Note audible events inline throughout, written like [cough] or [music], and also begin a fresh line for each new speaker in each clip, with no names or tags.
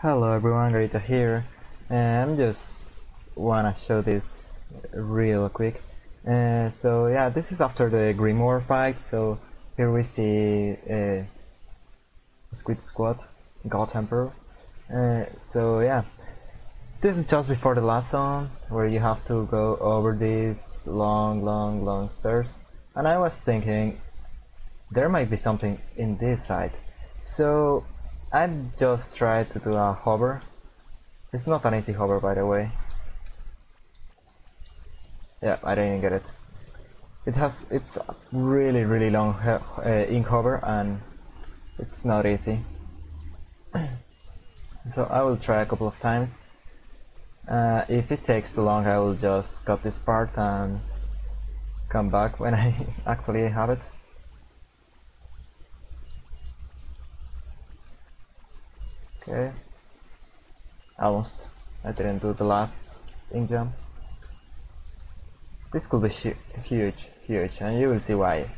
Hello everyone, Garita here. And I'm just wanna show this real quick. Uh, so yeah, this is after the Grimoire fight. So here we see uh, Squid Squad, God Emperor. Uh, so yeah, this is just before the last zone where you have to go over these long, long, long stairs. And I was thinking there might be something in this side. So I just tried to do a hover. It's not an easy hover by the way. Yeah, I didn't get it. It has it's really really long uh, ink hover and it's not easy. [clears throat] so I will try a couple of times. Uh, if it takes too long I will just cut this part and come back when I [laughs] actually have it. Okay. Almost. I didn't do the last ink jump. This could be huge, huge, and you will see why.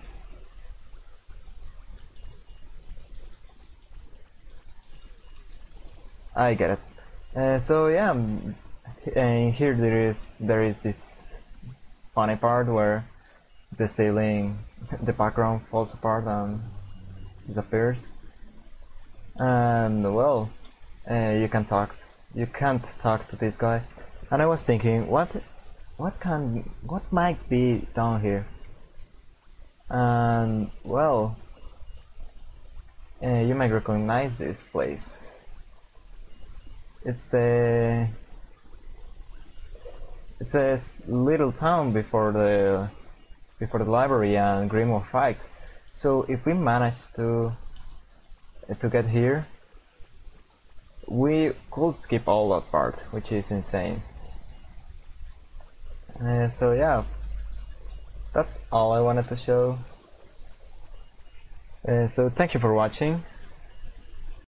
I get it. Uh, so yeah, um, and here there is there is this funny part where the ceiling, the background falls apart and disappears. And well, uh, you can talk. You can't talk to this guy. And I was thinking what what can what might be down here? And well uh, you might recognize this place. It's the it's a little town before the before the library and Grimoire fight. So if we manage to to get here we could skip all that part, which is insane. Uh, so yeah, that's all I wanted to show. Uh, so thank you for watching.